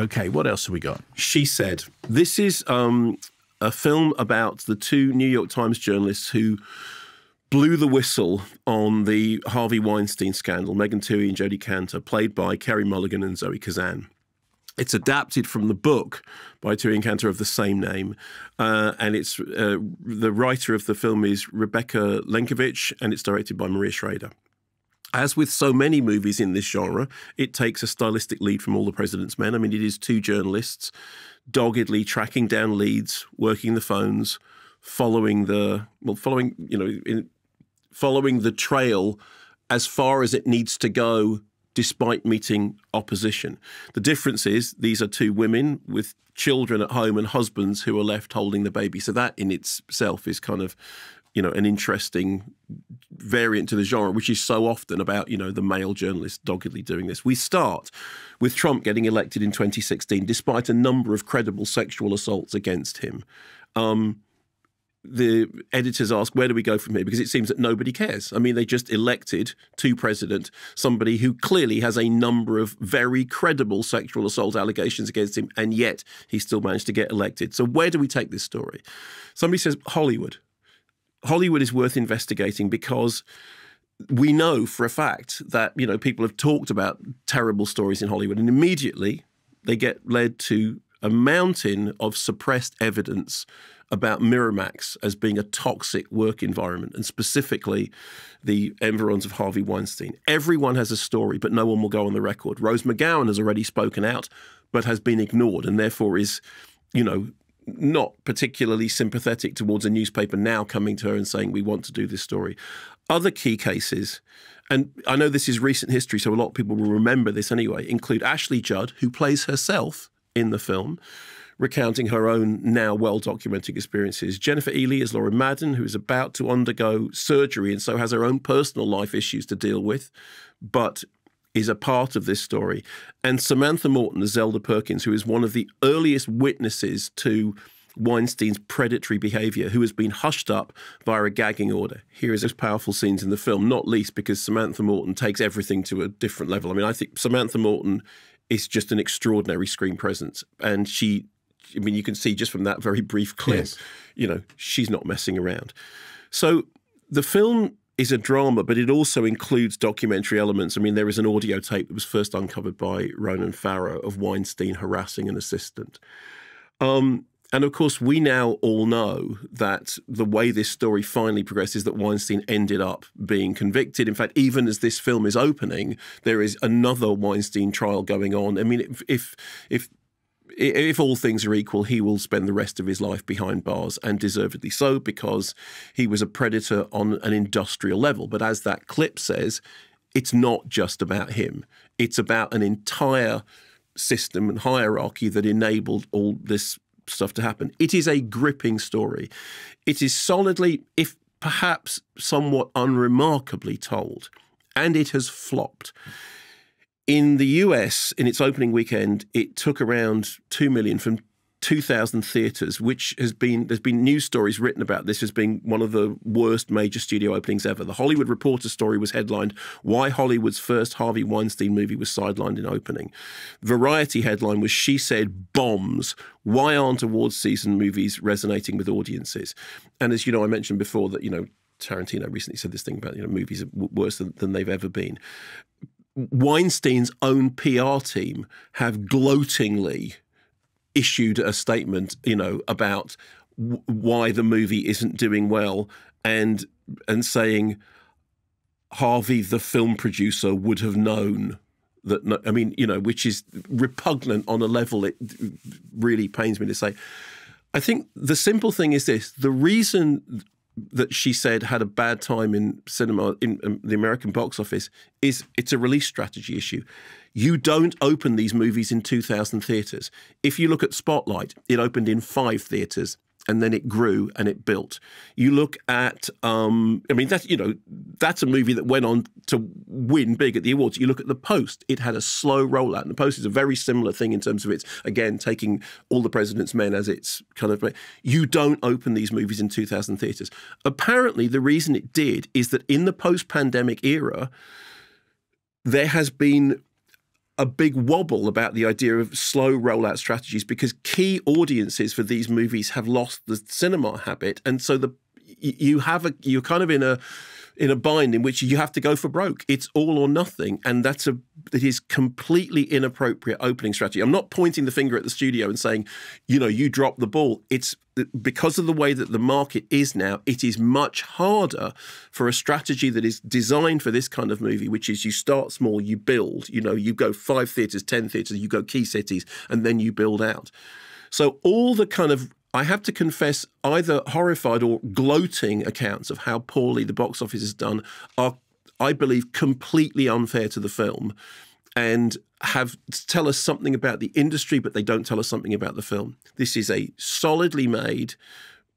Okay, what else have we got? She said, This is um, a film about the two New York Times journalists who blew the whistle on the Harvey Weinstein scandal, Megan Twohey and Jodi Kantor, played by Carey Mulligan and Zoe Kazan. It's adapted from the book by Twohey and Kantor of the same name, uh, and it's uh, the writer of the film is Rebecca Lenkiewicz, and it's directed by Maria Schrader. As with so many movies in this genre, it takes a stylistic lead from All the President's Men. I mean, it is two journalists doggedly tracking down leads, working the phones, following the well, following you know, in, following the trail as far as it needs to go despite meeting opposition. The difference is these are two women with children at home and husbands who are left holding the baby. So that in itself is kind of you know an interesting variant to the genre which is so often about you know the male journalist doggedly doing this we start with trump getting elected in 2016 despite a number of credible sexual assaults against him um, the editors ask, where do we go from here? Because it seems that nobody cares. I mean, they just elected to president somebody who clearly has a number of very credible sexual assault allegations against him, and yet he still managed to get elected. So, where do we take this story? Somebody says Hollywood. Hollywood is worth investigating because we know for a fact that you know people have talked about terrible stories in Hollywood, and immediately they get led to a mountain of suppressed evidence about Miramax as being a toxic work environment, and specifically the environs of Harvey Weinstein. Everyone has a story, but no one will go on the record. Rose McGowan has already spoken out, but has been ignored, and therefore is, you know, not particularly sympathetic towards a newspaper now coming to her and saying, We want to do this story. Other key cases, and I know this is recent history, so a lot of people will remember this anyway, include Ashley Judd, who plays herself in the film, recounting her own now well documented experiences. Jennifer Ehle is Laura Madden, who is about to undergo surgery and so has her own personal life issues to deal with, but is a part of this story. And Samantha Morton as Zelda Perkins, who is one of the earliest witnesses to Weinstein's predatory behavior, who has been hushed up via a gagging order. Here is those powerful scenes in the film, not least because Samantha Morton takes everything to a different level. I mean, I think Samantha Morton is just an extraordinary screen presence. And she, I mean, you can see just from that very brief clip, yes. you know, she's not messing around. So the film is a drama, but it also includes documentary elements. I mean, there is an audio tape that was first uncovered by Ronan Farrow of Weinstein harassing an assistant. Um, and of course, we now all know that the way this story finally progresses, that Weinstein ended up being convicted. In fact, even as this film is opening, there is another Weinstein trial going on. I mean, if if if if all things are equal, he will spend the rest of his life behind bars, and deservedly so, because he was a predator on an industrial level. But as that clip says, it's not just about him, it's about an entire system and hierarchy that enabled all this stuff to happen. It is a gripping story. It is solidly, if perhaps somewhat unremarkably told, and it has flopped. In the US, in its opening weekend, it took around 2 million from 2,000 theatres, which has been there's been news stories written about this as being one of the worst major studio openings ever. The Hollywood Reporter story was headlined "Why Hollywood's First Harvey Weinstein Movie Was Sidelined in Opening." Variety headline was "She Said Bombs: Why Aren't Awards Season Movies Resonating with Audiences?" And as you know, I mentioned before that you know Tarantino recently said this thing about you know movies are worse than, than they've ever been. Weinstein's own PR team have gloatingly issued a statement, you know, about why the movie isn't doing well, and and saying Harvey, the film producer, would have known that. No, I mean, you know, which is repugnant on a level it really pains me to say. I think the simple thing is this: the reason that she said had a bad time in cinema in, in the American box office is it's a release strategy issue. You don't open these movies in 2,000 theatres. If you look at Spotlight, it opened in five theatres and then it grew and it built. You look at, um, I mean, that's you know, that's a movie that went on to win big at the awards. You look at The Post; it had a slow rollout, and The Post is a very similar thing in terms of its again taking all the President's Men as its kind of. You don't open these movies in 2,000 theaters. Apparently, the reason it did is that in the post-pandemic era, there has been a big wobble about the idea of slow rollout strategies because key audiences for these movies have lost the cinema habit, and so the you have a you're kind of in a in a bind in which you have to go for broke. It's all or nothing, and that's a it is completely inappropriate opening strategy. I'm not pointing the finger at the studio and saying, you know, you dropped the ball. It's because of the way that the market is now. It is much harder for a strategy that is designed for this kind of movie, which is you start small, you build. You know, you go five theaters, ten theaters, you go key cities, and then you build out. So all the kind of I have to confess, either horrified or gloating accounts of how poorly the box office has done are, I believe, completely unfair to the film and have tell us something about the industry, but they don't tell us something about the film. This is a solidly made,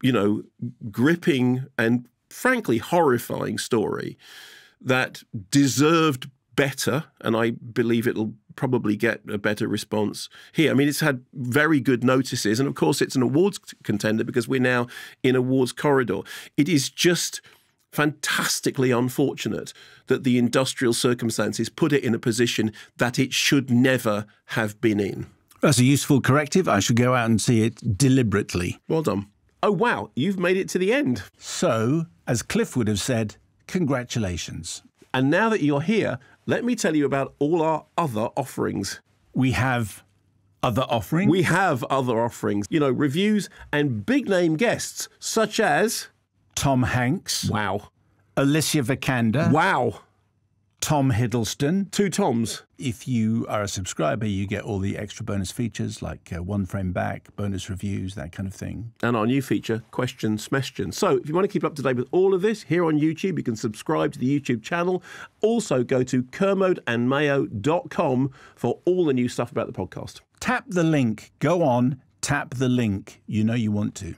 you know, gripping and frankly horrifying story that deserved better, and I believe it'll probably get a better response here. I mean, it's had very good notices, and of course, it's an awards contender because we're now in awards corridor. It is just fantastically unfortunate that the industrial circumstances put it in a position that it should never have been in. That's a useful corrective, I should go out and see it deliberately. Well done. Oh, wow, you've made it to the end. So, as Cliff would have said, congratulations. And now that you're here, let me tell you about all our other offerings. We have other offerings? We have other offerings. You know, reviews and big name guests, such as Tom Hanks. Wow. Alicia Vikander. Wow. Tom Hiddleston. Two Toms. If you are a subscriber, you get all the extra bonus features like uh, one frame back, bonus reviews, that kind of thing. And our new feature, Question Smestion. So if you want to keep up to date with all of this here on YouTube, you can subscribe to the YouTube channel. Also go to kermodeandmayo.com for all the new stuff about the podcast. Tap the link. Go on, tap the link. You know you want to.